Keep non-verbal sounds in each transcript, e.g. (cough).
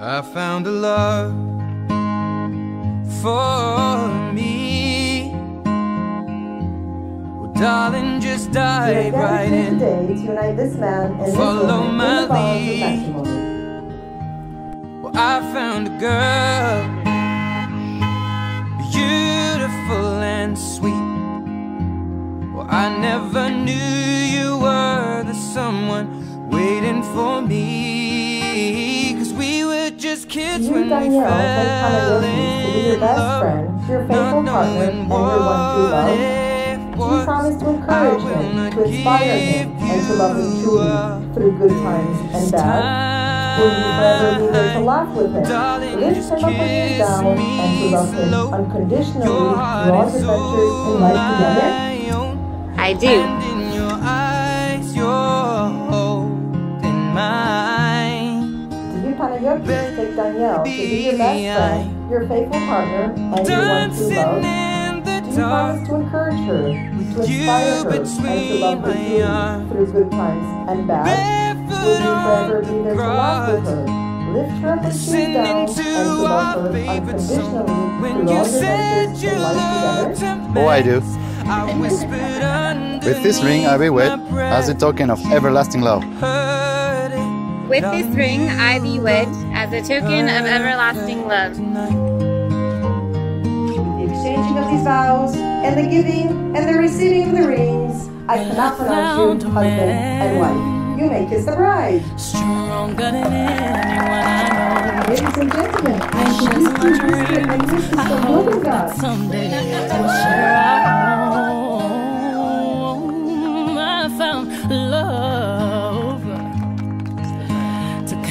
I found a love for me. Well, darling, just dive right in. today to unite this man and Follow this my in the vows of lead. Well, I found a girl, beautiful and sweet. Well, I never knew you were the someone waiting for me. Cause just kids You, when we Danielle, take fell Hannah to be your in best love. friend, your Not faithful partner, knowing and your one true love. it You was. promise to encourage him, to inspire him, and to love him truly through good times and bad. Will you forever be there to laugh with him, Darling, lift just him up when he's kiss down, and to love him slow. unconditionally through all is his adventures in life together? I do. Danielle to be your best friend, your faithful partner, and your one true love. in the Do you dark. promise to encourage her, to you inspire her, and to between love her my truly arms. through good times and bad? Will Barefoot you forever on be there to laugh with her? Lift her up when she's down and to to our her favorite song. unconditionally When through you all your said adventures you in life loved together? to Oh, I do. I whispered (laughs) With this ring I be wed as a token of everlasting love. Heard it. With this ring, I be wed as a token of everlasting love. The exchanging of these vows, and the giving and the receiving of the rings, I cannot pronounce you husband and wife. You may kiss the bride. Stronger than anyone I know. Ladies and gentlemen, I introduce you to Mr. and Mrs. I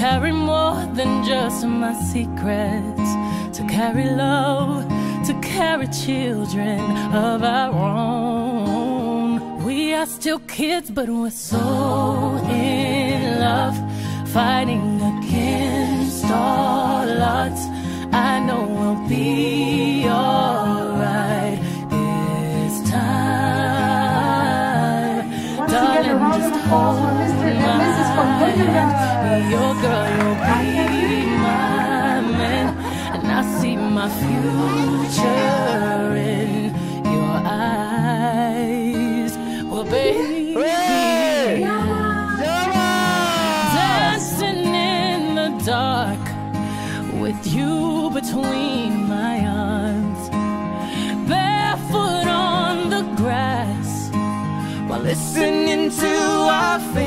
carry more than just my secrets, to carry love, to carry children of our own. We are still kids, but we're so in love, fighting against all odds. I know we'll be alright this time. Once again, a round of applause for Mr. and Mrs. Sloboda. Be your girl, you'll be my man, and I see my future in your eyes. Well, baby. Dancing in the dark with you between my arms, barefoot on the grass While listening to our favorite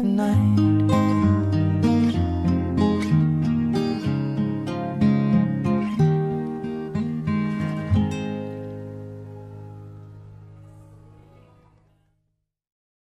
tonight.